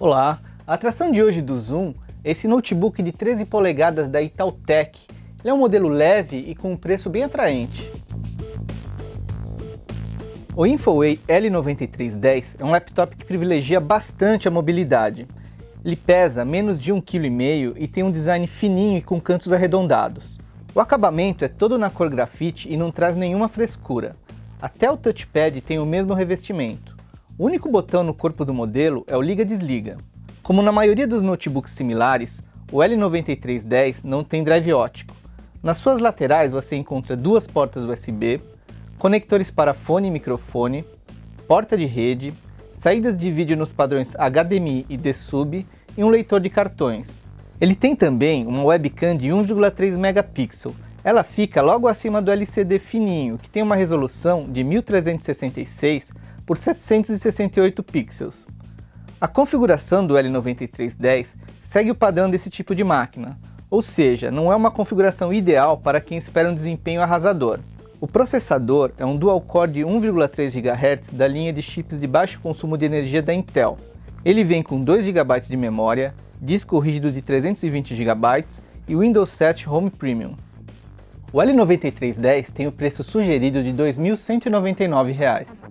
Olá, a atração de hoje do Zoom é esse notebook de 13 polegadas da Itautec. Ele é um modelo leve e com um preço bem atraente. O Infoway L9310 é um laptop que privilegia bastante a mobilidade. Ele pesa menos de 1,5 kg e tem um design fininho e com cantos arredondados. O acabamento é todo na cor grafite e não traz nenhuma frescura. Até o touchpad tem o mesmo revestimento. O único botão no corpo do modelo é o liga-desliga. Como na maioria dos notebooks similares, o L9310 não tem drive ótico. Nas suas laterais você encontra duas portas USB, conectores para fone e microfone, porta de rede, saídas de vídeo nos padrões HDMI e D-Sub e um leitor de cartões. Ele tem também uma webcam de 1,3 megapixel. Ela fica logo acima do LCD fininho, que tem uma resolução de 1366 por 768 pixels. A configuração do L9310 segue o padrão desse tipo de máquina, ou seja, não é uma configuração ideal para quem espera um desempenho arrasador. O processador é um dual-core de 1,3 GHz da linha de chips de baixo consumo de energia da Intel. Ele vem com 2 GB de memória, disco rígido de 320 GB e Windows 7 Home Premium. O L9310 tem o preço sugerido de R$ 2.199.